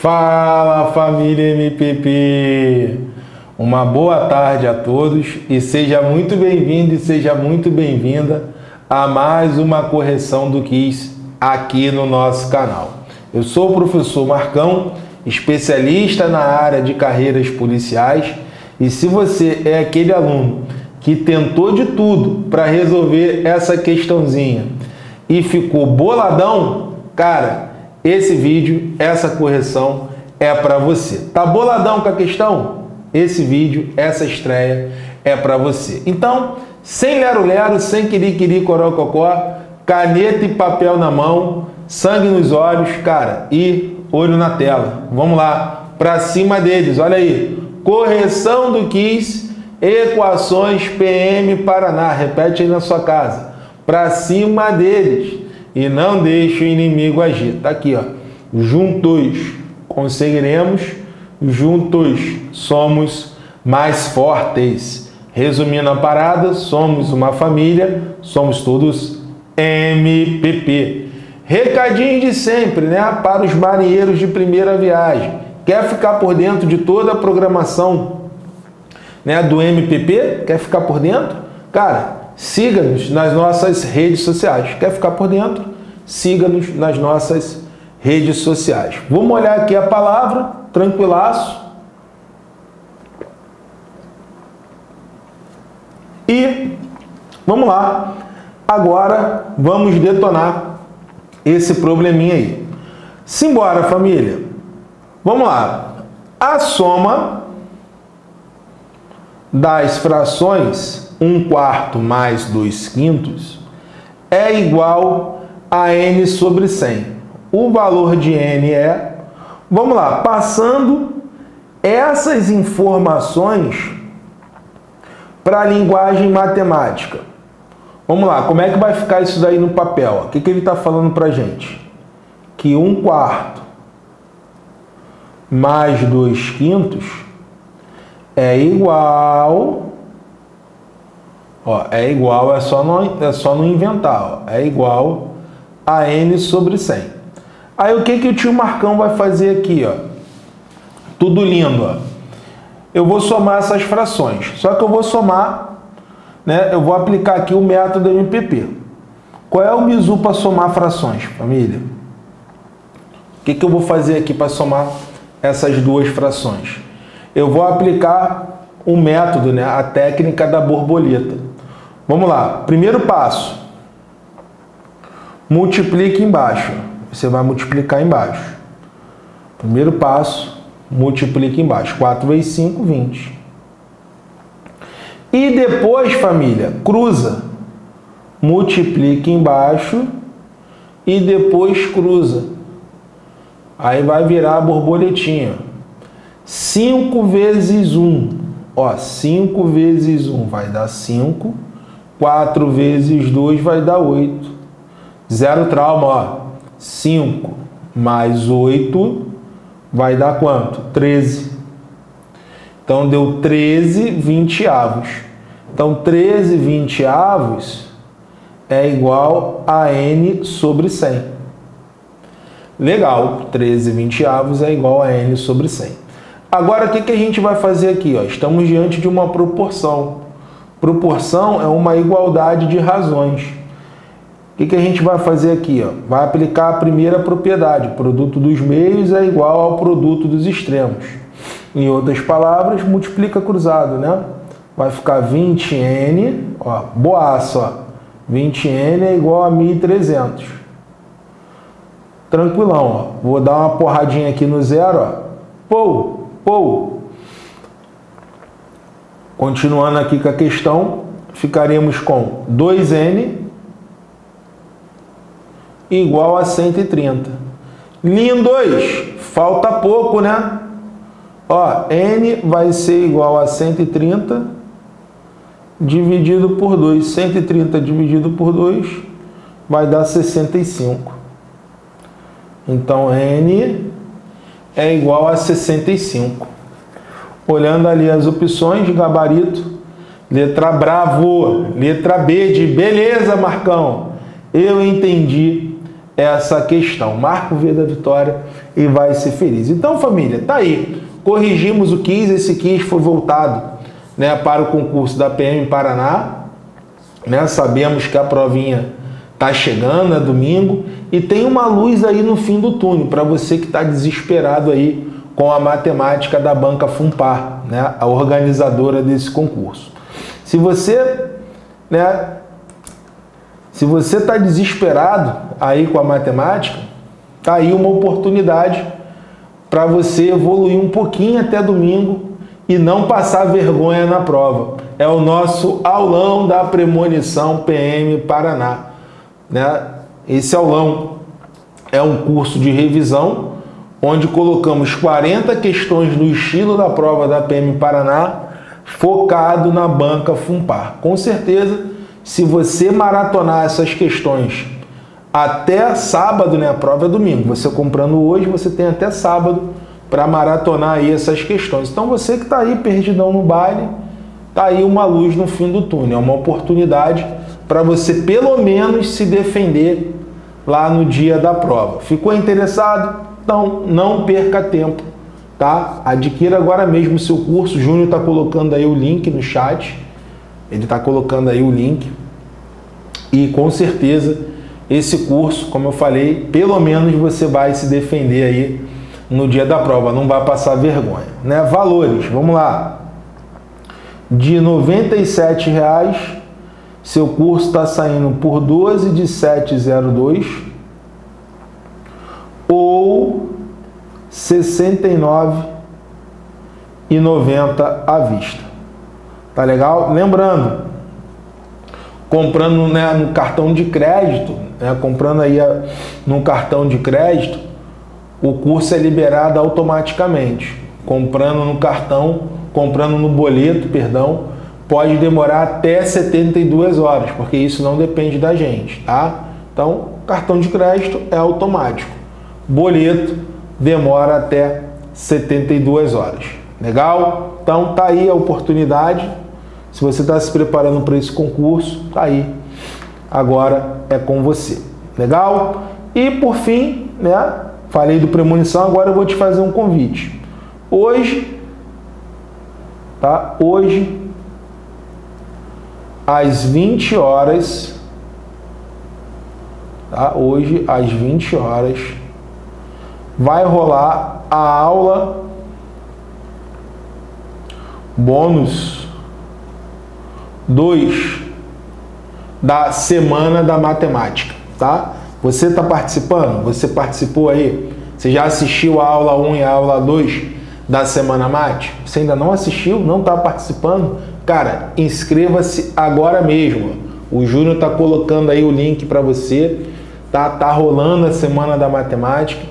Fala família MPP! Uma boa tarde a todos e seja muito bem-vindo e seja muito bem-vinda a mais uma correção do quiz aqui no nosso canal. Eu sou o professor Marcão, especialista na área de carreiras policiais e se você é aquele aluno que tentou de tudo para resolver essa questãozinha e ficou boladão, cara, esse vídeo, essa correção é para você. Tá boladão com a questão? Esse vídeo, essa estreia é para você. Então, sem lero-lero, sem quiri-quiri, corococó, caneta e papel na mão, sangue nos olhos, cara, e olho na tela. Vamos lá, para cima deles. Olha aí. Correção do quiz, equações PM Paraná. Repete aí na sua casa. Para cima deles e não deixe o inimigo agir. Está aqui, ó. Juntos conseguiremos, juntos somos mais fortes. Resumindo a parada, somos uma família, somos todos MPP. Recadinho de sempre, né? Para os marinheiros de primeira viagem. Quer ficar por dentro de toda a programação né, do MPP? Quer ficar por dentro? Cara, Siga-nos nas nossas redes sociais. Quer ficar por dentro? Siga-nos nas nossas redes sociais. Vamos olhar aqui a palavra, tranquilaço. E vamos lá. Agora vamos detonar esse probleminha aí. Simbora, família. Vamos lá. A soma das frações 1 quarto mais 2 quintos é igual a n sobre 100. O valor de n é, vamos lá, passando essas informações para a linguagem matemática. Vamos lá, como é que vai ficar isso daí no papel? O que, que ele está falando para a gente? Que 1 quarto mais 2 quintos é igual Ó, é igual, é só não, é só não inventar. Ó, é igual a n sobre 100. Aí o que, que o tio Marcão vai fazer aqui? Ó? Tudo lindo. Ó. Eu vou somar essas frações. Só que eu vou somar, né, eu vou aplicar aqui o método MPP. Qual é o bizu para somar frações, família? O que, que eu vou fazer aqui para somar essas duas frações? Eu vou aplicar o método, né, a técnica da borboleta. Vamos lá. Primeiro passo. Multiplique embaixo. Você vai multiplicar embaixo. Primeiro passo, multiplique embaixo. 4 vezes 5, 20. E depois, família, cruza. Multiplique embaixo e depois cruza. Aí vai virar a borboletinha. 5 vezes 1. Ó, 5 vezes 1 vai dar 5 4 vezes 2 vai dar 8. Zero trauma, ó. 5 mais 8 vai dar quanto? 13. Então deu 13 vinteavos. Então 13 vinteavos é igual a n sobre 100. Legal, 13 vinteavos é igual a n sobre 100. Agora o que, que a gente vai fazer aqui? Ó? Estamos diante de uma proporção. Proporção é uma igualdade de razões. O que, que a gente vai fazer aqui? Ó? Vai aplicar a primeira propriedade. Produto dos meios é igual ao produto dos extremos. Em outras palavras, multiplica cruzado, né? Vai ficar 20n, ó, boaço, ó. 20n é igual a 1.300. Tranquilão, ó. Vou dar uma porradinha aqui no zero, ó. Pou, pou, Continuando aqui com a questão, ficaremos com 2n igual a 130. Lindos! Falta pouco, né? Ó, n vai ser igual a 130 dividido por 2. 130 dividido por 2 vai dar 65. Então, n é igual a 65 olhando ali as opções de gabarito, letra bravo, letra B de beleza, Marcão. Eu entendi. essa questão. Marca o V da vitória e vai ser feliz. Então, família, tá aí. Corrigimos o quiz, esse quiz foi voltado né, para o concurso da PM Paraná. Né? Sabemos que a provinha está chegando, é domingo, e tem uma luz aí no fim do túnel para você que está desesperado aí com a matemática da banca Fumpar, né, a organizadora desse concurso. Se você, né, se você está desesperado aí com a matemática, tá aí uma oportunidade para você evoluir um pouquinho até domingo e não passar vergonha na prova. É o nosso aulão da premonição PM Paraná, né? Esse aulão é um curso de revisão onde colocamos 40 questões no estilo da prova da PM Paraná, focado na banca Fumpar. Com certeza, se você maratonar essas questões até sábado, né? A prova é domingo. Você comprando hoje, você tem até sábado para maratonar aí essas questões. Então você que está aí perdidão no baile, tá aí uma luz no fim do túnel, é uma oportunidade para você pelo menos se defender lá no dia da prova. Ficou interessado? Então não perca tempo, tá? Adquira agora mesmo o seu curso. O Júnior está colocando aí o link no chat. Ele está colocando aí o link. E com certeza esse curso, como eu falei, pelo menos você vai se defender aí no dia da prova, não vai passar vergonha, né? Valores, vamos lá. De R$ 97,00 seu curso está saindo por 12 de 702 ou 69,90 à vista. Tá legal? Lembrando, comprando né, no cartão de crédito, né, comprando aí a, no cartão de crédito, o curso é liberado automaticamente. Comprando no cartão, comprando no boleto, perdão, pode demorar até 72 horas, porque isso não depende da gente, tá? Então, cartão de crédito é automático. Boleto demora até 72 horas. Legal? Então tá aí a oportunidade. Se você está se preparando para esse concurso, tá aí. Agora é com você. Legal? E por fim, né? Falei do premonição, agora eu vou te fazer um convite. Hoje, tá? Hoje às 20 horas, tá? hoje às 20 horas, vai rolar a aula bônus 2 da Semana da Matemática, tá? Você está participando? Você participou aí? Você já assistiu a aula 1 e a aula 2 da Semana Mate? Você ainda não assistiu? Não está participando? Cara, inscreva-se agora mesmo. O Júnior está colocando aí o link para você. Tá, tá rolando a Semana da Matemática,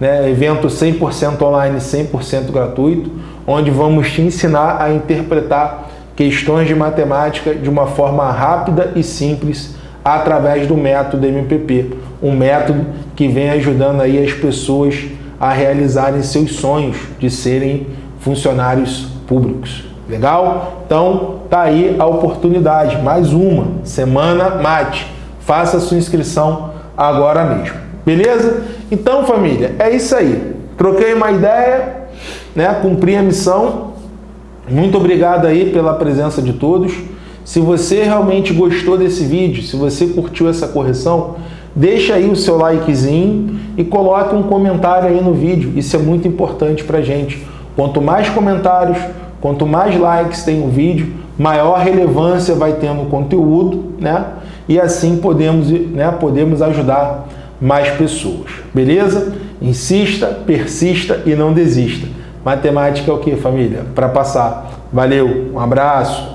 né? evento 100% online, 100% gratuito, onde vamos te ensinar a interpretar questões de matemática de uma forma rápida e simples através do método MPP, um método que vem ajudando aí as pessoas a realizarem seus sonhos de serem funcionários públicos. Legal? Então, tá aí a oportunidade, mais uma semana mate. Faça sua inscrição agora mesmo. Beleza? Então, família, é isso aí. Troquei uma ideia, né? Cumpri a missão. Muito obrigado aí pela presença de todos. Se você realmente gostou desse vídeo, se você curtiu essa correção, deixa aí o seu likezinho e coloque um comentário aí no vídeo. Isso é muito importante para gente. Quanto mais comentários, Quanto mais likes tem o vídeo, maior relevância vai ter no conteúdo, né? E assim podemos, né, podemos ajudar mais pessoas. Beleza? Insista, persista e não desista. Matemática é o que, família? Para passar. Valeu, um abraço.